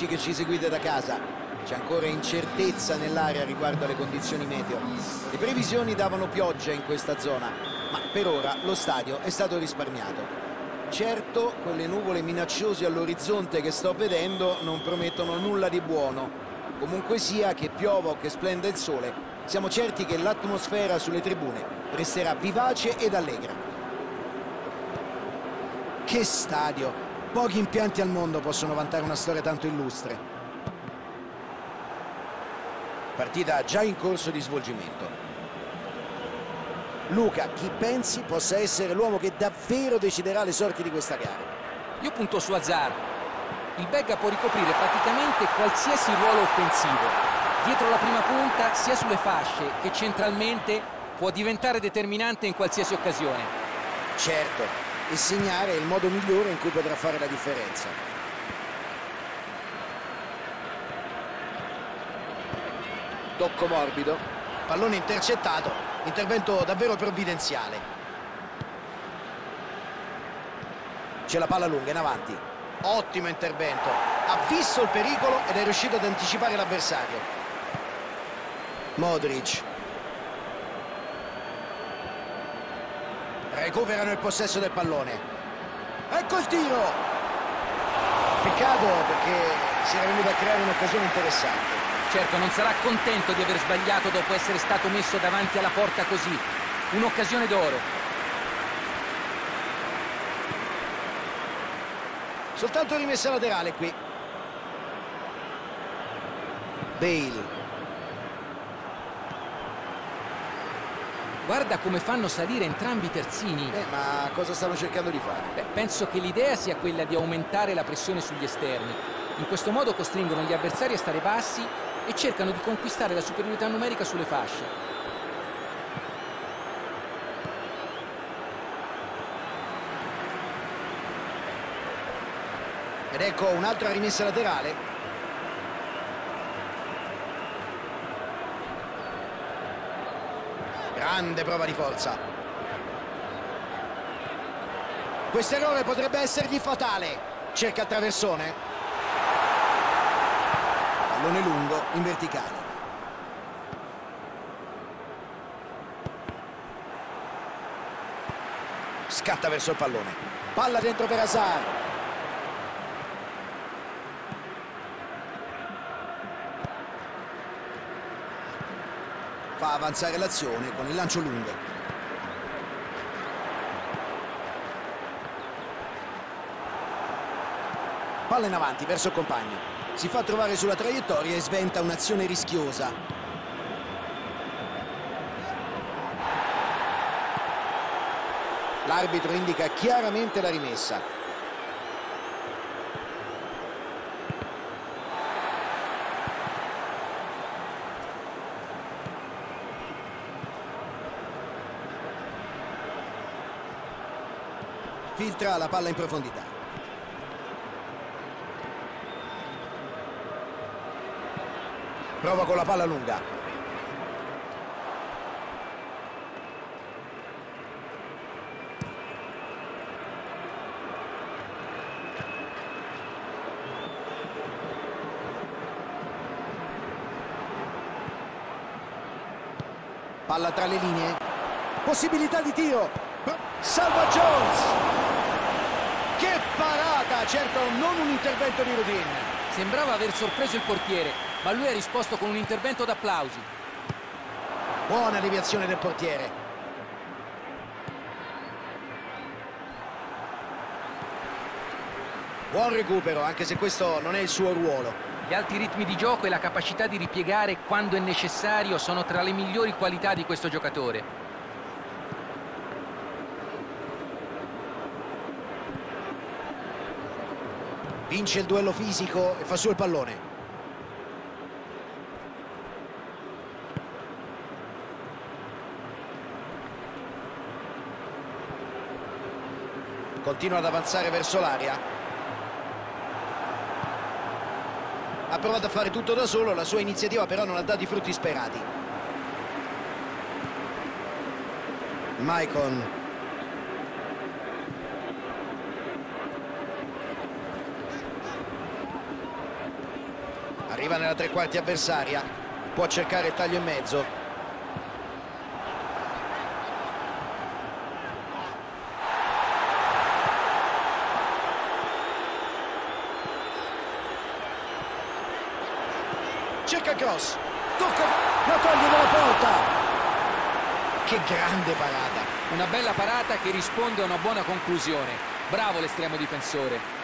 amici che ci seguite da casa. C'è ancora incertezza nell'area riguardo alle condizioni meteo. Le previsioni davano pioggia in questa zona, ma per ora lo stadio è stato risparmiato. Certo, quelle nuvole minacciose all'orizzonte che sto vedendo non promettono nulla di buono. Comunque sia che piova o che splenda il sole, siamo certi che l'atmosfera sulle tribune resterà vivace ed allegra. Che stadio! Pochi impianti al mondo possono vantare una storia tanto illustre. Partita già in corso di svolgimento. Luca, chi pensi possa essere l'uomo che davvero deciderà le sorti di questa gara? Io punto su Azar. Il Begga può ricoprire praticamente qualsiasi ruolo offensivo. Dietro la prima punta, sia sulle fasce che centralmente, può diventare determinante in qualsiasi occasione. Certo, e segnare è il modo migliore in cui potrà fare la differenza. Tocco morbido, pallone intercettato, intervento davvero provvidenziale. C'è la palla lunga in avanti. Ottimo intervento. Ha visto il pericolo ed è riuscito ad anticipare l'avversario. Modric. Recuperano il possesso del pallone. Ecco il tiro! Peccato perché si era venuto a creare un'occasione interessante. Certo, non sarà contento di aver sbagliato dopo essere stato messo davanti alla porta così. Un'occasione d'oro. Soltanto rimessa laterale qui. Bale. Guarda come fanno salire entrambi i terzini. Eh, ma cosa stanno cercando di fare? Beh, penso che l'idea sia quella di aumentare la pressione sugli esterni. In questo modo costringono gli avversari a stare bassi e cercano di conquistare la superiorità numerica sulle fasce. Ed ecco un'altra rimessa laterale. Grande prova di forza. Questo errore potrebbe essergli fatale. Cerca il traversone. Pallone lungo in verticale. Scatta verso il pallone. Palla dentro per Hazard. Avanzare l'azione con il lancio lungo. Palla in avanti verso il compagno. Si fa trovare sulla traiettoria e sventa un'azione rischiosa. L'arbitro indica chiaramente la rimessa. Filtra la palla in profondità. Prova con la palla lunga. Palla tra le linee. Possibilità di tiro. Salva Jones. Parata! Certo, non un intervento di routine. Sembrava aver sorpreso il portiere, ma lui ha risposto con un intervento d'applausi. Buona deviazione del portiere. Buon recupero, anche se questo non è il suo ruolo. Gli alti ritmi di gioco e la capacità di ripiegare quando è necessario sono tra le migliori qualità di questo giocatore. Vince il duello fisico e fa su il pallone. Continua ad avanzare verso l'area. Ha provato a fare tutto da solo, la sua iniziativa però non ha dato i frutti sperati. Maicon arriva nella tre quarti avversaria. Può cercare il taglio in mezzo. Cerca cross tocca la toglie dalla porta. Che grande parata. Una bella parata che risponde a una buona conclusione. Bravo l'estremo difensore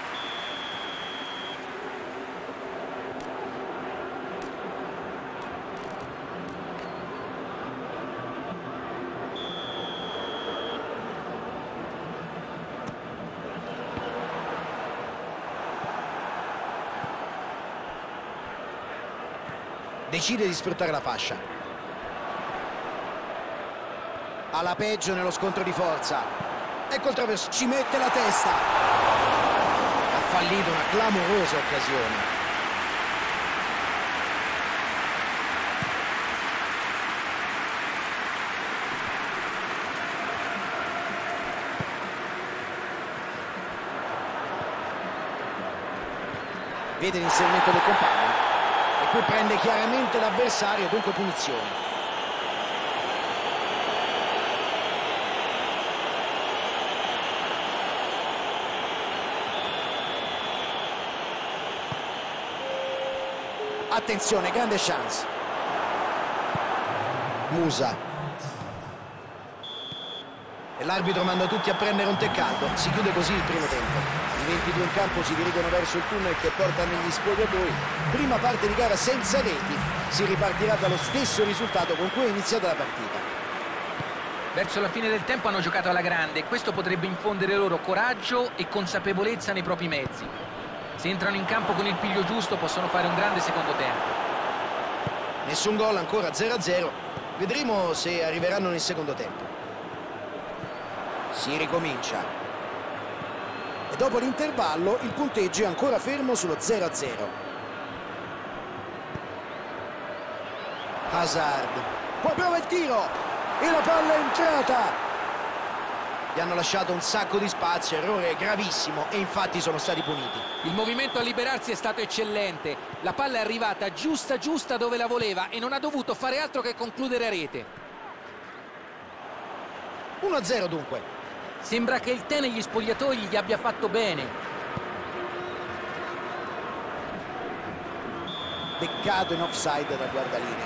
decide di sfruttare la fascia. Alla peggio nello scontro di forza. Ecco il traverso. Ci mette la testa. Ha fallito una clamorosa occasione. Vede l'inserimento del compagno qui prende chiaramente l'avversario, dunque punizione. Attenzione, grande chance. Musa. E l'arbitro manda tutti a prendere un caldo. Si chiude così il primo tempo. I 22 in campo si dirigono verso il tunnel che porta negli spogliatoi. Prima parte di gara senza reti. Si ripartirà dallo stesso risultato con cui è iniziata la partita. Verso la fine del tempo hanno giocato alla grande e questo potrebbe infondere loro coraggio e consapevolezza nei propri mezzi. Se entrano in campo con il piglio giusto possono fare un grande secondo tempo. Nessun gol ancora 0-0. Vedremo se arriveranno nel secondo tempo. Si ricomincia. E dopo l'intervallo il punteggio è ancora fermo sullo 0-0. Hazard. Poi prova il tiro. E la palla è entrata. Gli hanno lasciato un sacco di spazio, errore gravissimo e infatti sono stati puniti. Il movimento a liberarsi è stato eccellente. La palla è arrivata giusta giusta dove la voleva e non ha dovuto fare altro che concludere a rete. 1-0 dunque. Sembra che il tè negli spogliatoi gli abbia fatto bene. Peccato in offside da guardaline.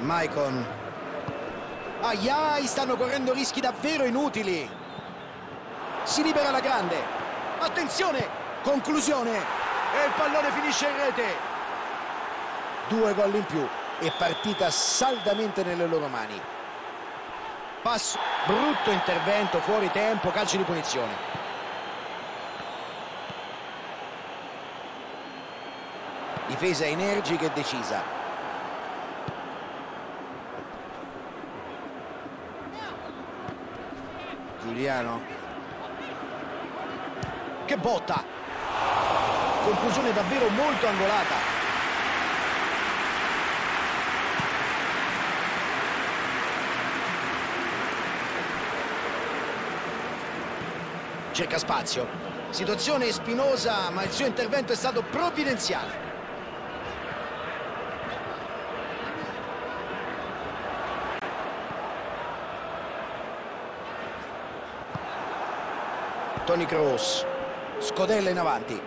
Maicon. Ai ai, stanno correndo rischi davvero inutili. Si libera la grande. Attenzione, conclusione. E il pallone finisce in rete. Due gol in più e partita saldamente nelle loro mani. Passo, brutto intervento, fuori tempo, calcio di punizione. Difesa energica e decisa. Giuliano. Che botta! Conclusione davvero molto angolata. Cerca spazio. Situazione spinosa, ma il suo intervento è stato provvidenziale. Tony Kroos scodella in avanti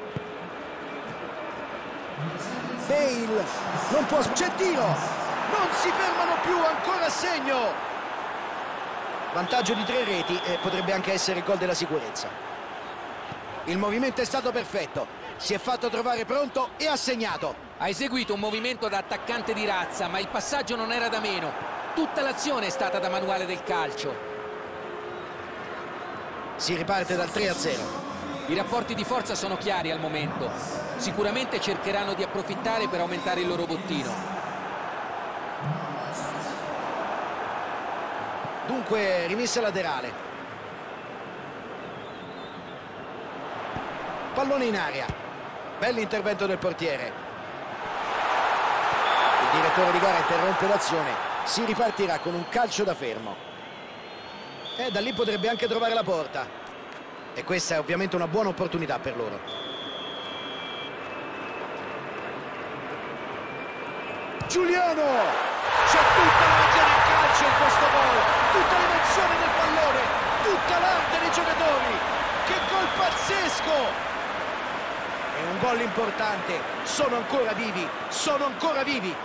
Bale non può c'è tiro non si fermano più ancora a segno vantaggio di tre reti e potrebbe anche essere il gol della sicurezza. Il movimento è stato perfetto. Si è fatto trovare pronto e ha segnato ha eseguito un movimento da attaccante di razza ma il passaggio non era da meno. Tutta l'azione è stata da manuale del calcio. Si riparte dal 3 a 0 i rapporti di forza sono chiari al momento. Sicuramente cercheranno di approfittare per aumentare il loro bottino dunque rimessa laterale. Pallone in aria. Bell'intervento del portiere. Il direttore di gara interrompe l'azione. Si ripartirà con un calcio da fermo. E da lì potrebbe anche trovare la porta. E questa è ovviamente una buona opportunità per loro. Giuliano! C'è tutta la magia del calcio in questo gol, tutta l'emozione del pallone, tutta l'arte dei giocatori. Che gol pazzesco! È un gol importante, sono ancora vivi, sono ancora vivi.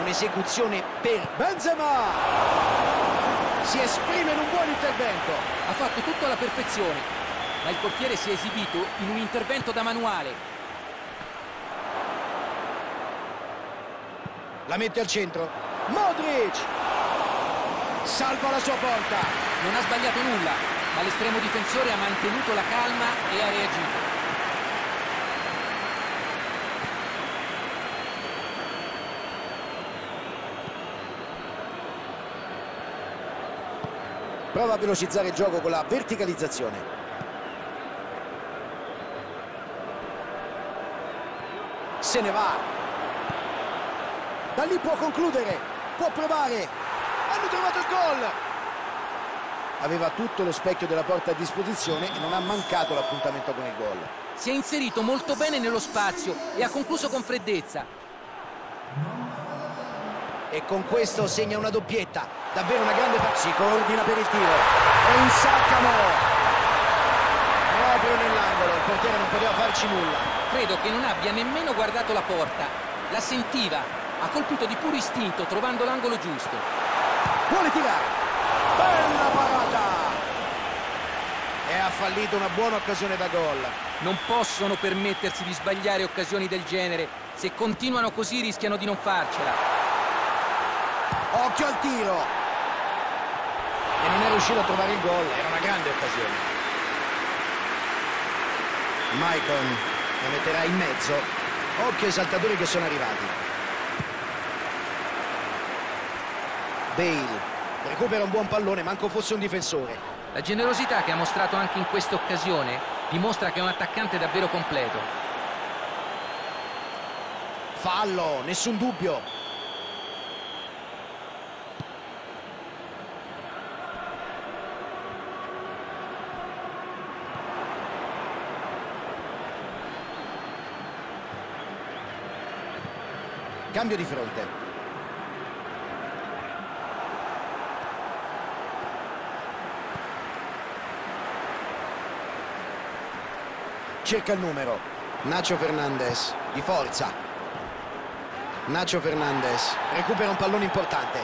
Un'esecuzione per Benzema! Si esprime in un buon intervento. Ha fatto tutto alla perfezione, ma il portiere si è esibito in un intervento da manuale. La mette al centro. Modric! Salva la sua porta. Non ha sbagliato nulla, ma l'estremo difensore ha mantenuto la calma e ha reagito. Prova a velocizzare il gioco con la verticalizzazione. Se ne va. Da lì può concludere, può provare. Hanno trovato il gol. Aveva tutto lo specchio della porta a disposizione e non ha mancato l'appuntamento con il gol. Si è inserito molto bene nello spazio e ha concluso con freddezza. E con questo segna una doppietta. Davvero una grande. Si coordina per il tiro. E insaccano. Proprio nell'angolo. Il portiere non poteva farci nulla. Credo che non abbia nemmeno guardato la porta. La sentiva. Ha colpito di puro istinto trovando l'angolo giusto. Vuole tirare. Bella parata. E ha fallito una buona occasione da gol. Non possono permettersi di sbagliare occasioni del genere. Se continuano così rischiano di non farcela. Occhio al tiro. E non è riuscito a trovare il gol. Era una grande occasione. Maicon la metterà in mezzo. Occhio ai saltatori che sono arrivati. Bale recupera un buon pallone, manco fosse un difensore. La generosità che ha mostrato anche in questa occasione dimostra che è un attaccante davvero completo. Fallo, nessun dubbio. Cambio di fronte. Cerca il numero. Nacho Fernandez di forza. Nacho Fernandez recupera un pallone importante.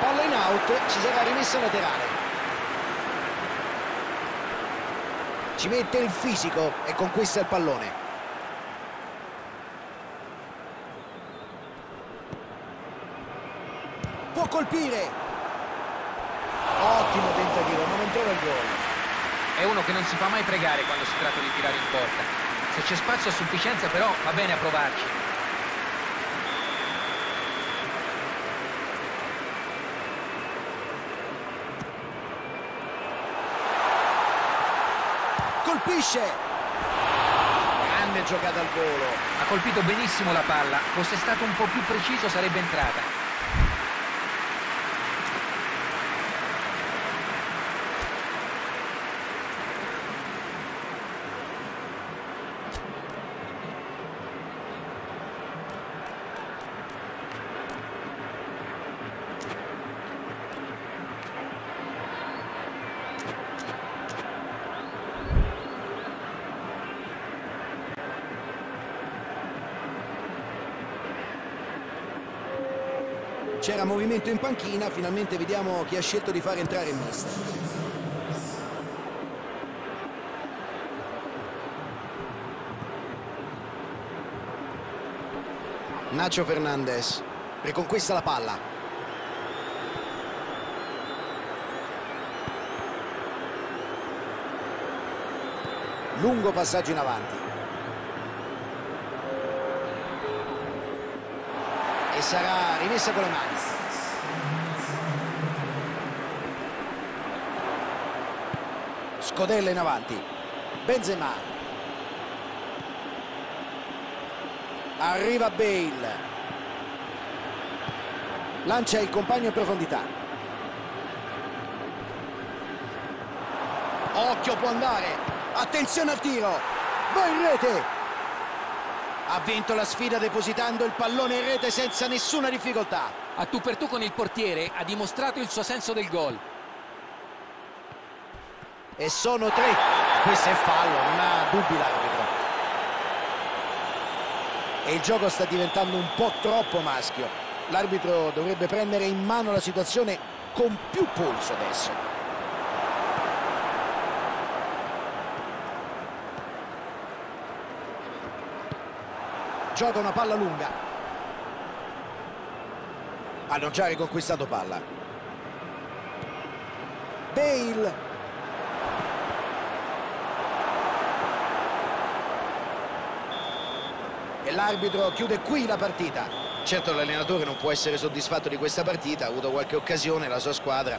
Palla in out, ci sarà rimessa laterale. Ci mette il fisico e conquista il pallone. Può colpire. Tentativo, ma non trova il gol. È uno che non si fa mai pregare quando si tratta di tirare in porta. Se c'è spazio a sufficienza però va bene a provarci. Colpisce. Grande giocata al volo. Ha colpito benissimo la palla. Fosse stato un po' più preciso sarebbe entrata. C'era movimento in panchina, finalmente vediamo chi ha scelto di fare entrare il mister. Nacho Fernandez riconquista la palla. Lungo passaggio in avanti. Sarà rimessa con le mani. Scodella in avanti. Benzema. Arriva Bale. Lancia il compagno in profondità. Occhio può andare. Attenzione al tiro. Va in rete. Ha vinto la sfida depositando il pallone in rete senza nessuna difficoltà. A tu per tu con il portiere ha dimostrato il suo senso del gol. E sono tre. Questo è fallo, non ha dubbi l'arbitro. E il gioco sta diventando un po' troppo maschio. L'arbitro dovrebbe prendere in mano la situazione con più polso adesso. Gioca una palla lunga. Hanno già riconquistato palla. Bale e l'arbitro chiude qui la partita. Certo l'allenatore non può essere soddisfatto di questa partita, ha avuto qualche occasione la sua squadra,